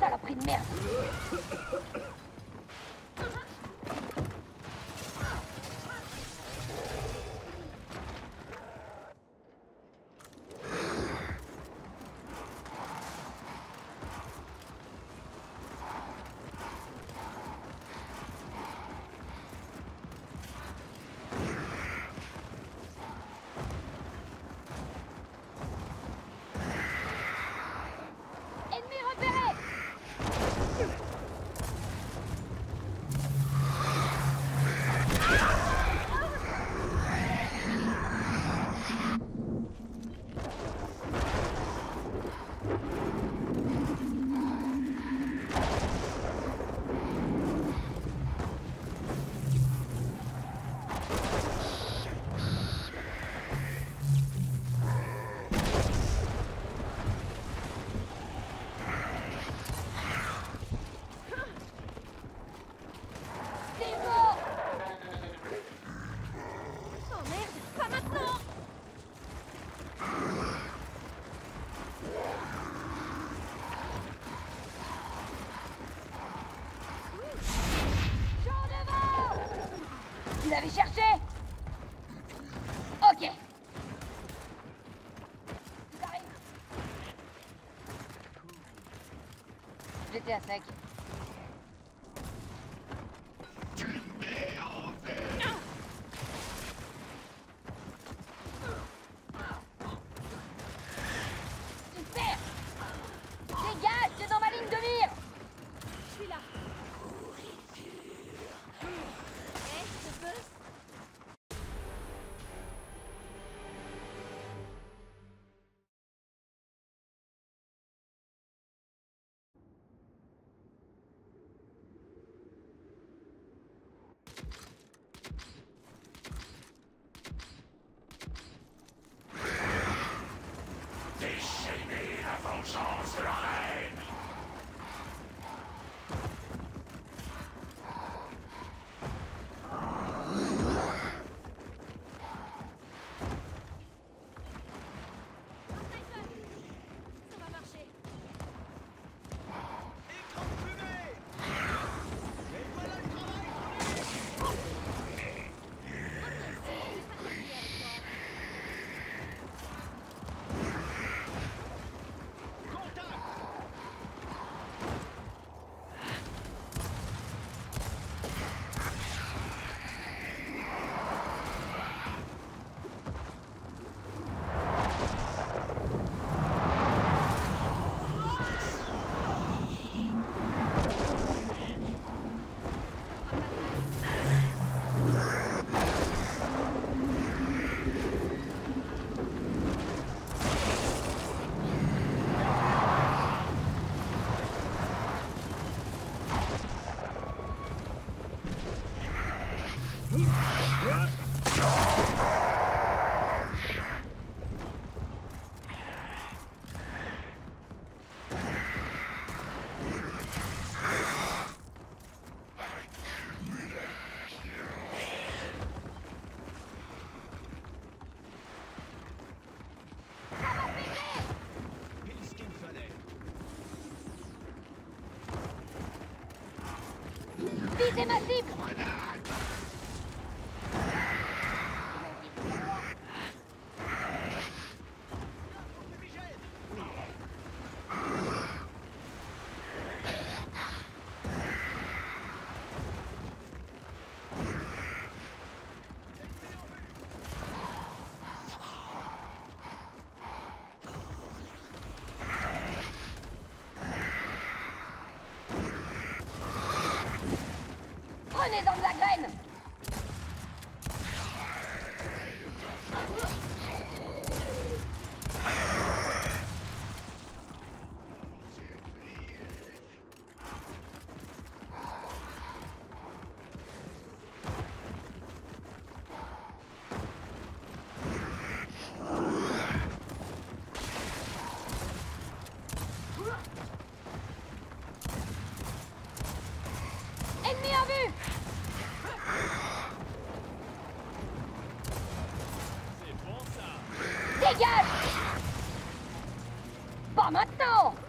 Saloperie de merde. Yes, thank you. déchaîner la vengeance de la reine Visez ma cible. 那张。again! 黙ってよ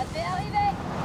Até ali, e vem.